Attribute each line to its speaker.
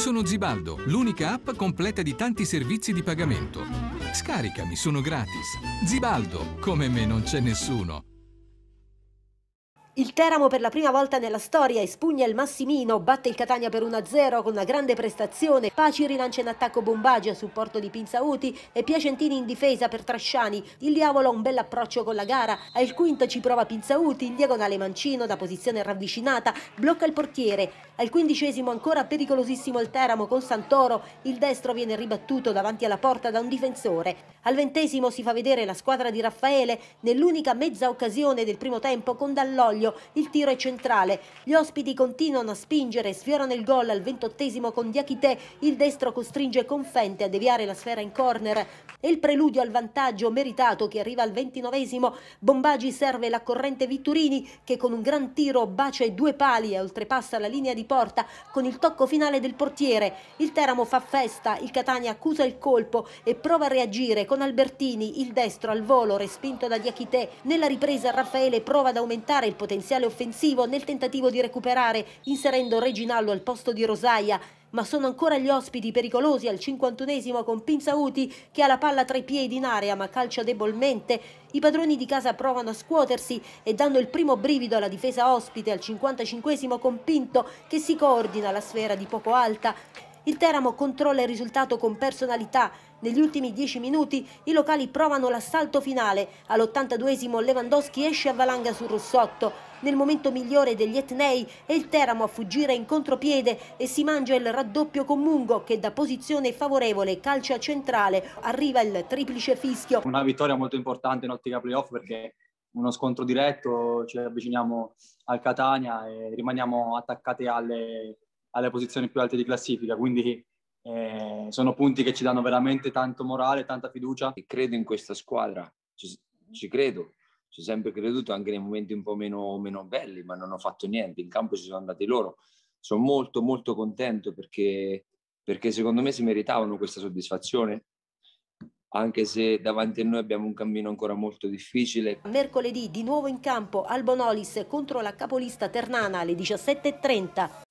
Speaker 1: Sono Zibaldo, l'unica app completa di tanti servizi di pagamento. Scaricami, sono gratis. Zibaldo, come me non c'è nessuno.
Speaker 2: Il Teramo per la prima volta nella storia espugna il Massimino, batte il Catania per 1-0 con una grande prestazione, Paci rilancia in attacco Bombagi a supporto di Pinzauti e Piacentini in difesa per Trasciani. Il Diavolo ha un bel approccio con la gara, al quinto ci prova Pinzauti, in diagonale Mancino da posizione ravvicinata, blocca il portiere. Al quindicesimo ancora pericolosissimo il Teramo con Santoro, il destro viene ribattuto davanti alla porta da un difensore. Al ventesimo si fa vedere la squadra di Raffaele nell'unica mezza occasione del primo tempo con Dall'Oglio il tiro è centrale. Gli ospiti continuano a spingere, sfiorano il gol al ventottesimo con Diachite, il destro costringe Confente a deviare la sfera in corner e il preludio al vantaggio meritato che arriva al ventinovesimo. Bombagi serve la corrente Vitturini che con un gran tiro bacia i due pali e oltrepassa la linea di porta con il tocco finale del portiere. Il Teramo fa festa, il Catania accusa il colpo e prova a reagire con Albertini, il destro al volo respinto da Diachite. Nella ripresa Raffaele prova ad aumentare il potenziale offensivo nel tentativo di recuperare, inserendo Reginaldo al posto di Rosaia. Ma sono ancora gli ospiti pericolosi al 51esimo con Pinzauti che ha la palla tra i piedi in area ma calcia debolmente. I padroni di casa provano a scuotersi e danno il primo brivido alla difesa ospite al 55esimo con Pinto che si coordina la sfera di poco alta. Il Teramo controlla il risultato con personalità. Negli ultimi dieci minuti i locali provano l'assalto finale. All'82esimo Lewandowski esce a valanga sul Rossotto. Nel momento migliore degli etnei è il Teramo a fuggire in contropiede e si mangia il raddoppio con Mungo che da posizione favorevole calcia centrale arriva il triplice fischio.
Speaker 3: Una vittoria molto importante in ottica playoff perché uno scontro diretto, ci avviciniamo al Catania e rimaniamo attaccati alle, alle posizioni più alte di classifica, quindi eh, sono punti che ci danno veramente tanto morale, tanta fiducia.
Speaker 4: Credo in questa squadra, ci, ci credo, ci ho sempre creduto anche nei momenti un po' meno, meno, belli, ma non ho fatto niente, in campo ci sono andati loro. Sono molto molto contento perché, perché secondo me si meritavano questa soddisfazione anche se davanti a noi abbiamo un cammino ancora molto difficile.
Speaker 2: Mercoledì di nuovo in campo Albonolis contro la capolista Ternana alle 17.30.